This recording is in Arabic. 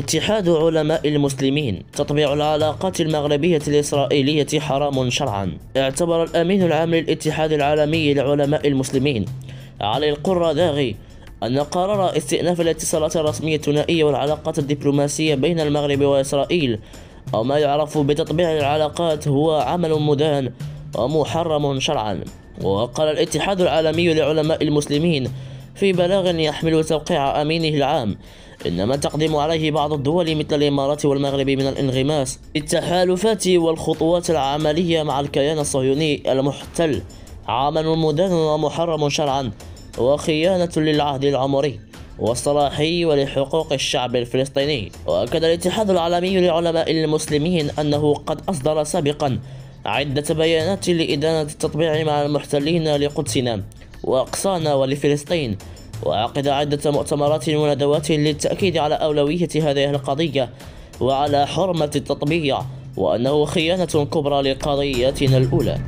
اتحاد علماء المسلمين تطبيع العلاقات المغربية الإسرائيلية حرام شرعا. اعتبر الأمين العام للاتحاد العالمي لعلماء المسلمين علي القراداغي أن قرار استئناف الاتصالات الرسمية الثنائية والعلاقات الدبلوماسية بين المغرب وإسرائيل أو ما يعرف بتطبيع العلاقات هو عمل مدان ومحرم شرعا. وقال الاتحاد العالمي لعلماء المسلمين في بلاغ يحمل توقيع أمينه العام. إن ما تقدم عليه بعض الدول مثل الإمارات والمغرب من الانغماس التحالفات والخطوات العملية مع الكيان الصهيوني المحتل. عمل مدان ومحرم شرعا وخيانة للعهد العمري والصلاحي ولحقوق الشعب الفلسطيني. وأكد الاتحاد العالمي لعلماء المسلمين أنه قد أصدر سابقا عدة بيانات لإدانة التطبيع مع المحتلين لقدسنا. وأقصانا ولفلسطين وعقد عدة مؤتمرات وندوات للتأكيد على أولوية هذه القضية وعلى حرمة التطبيع وأنه خيانة كبرى لقضيتنا الأولى.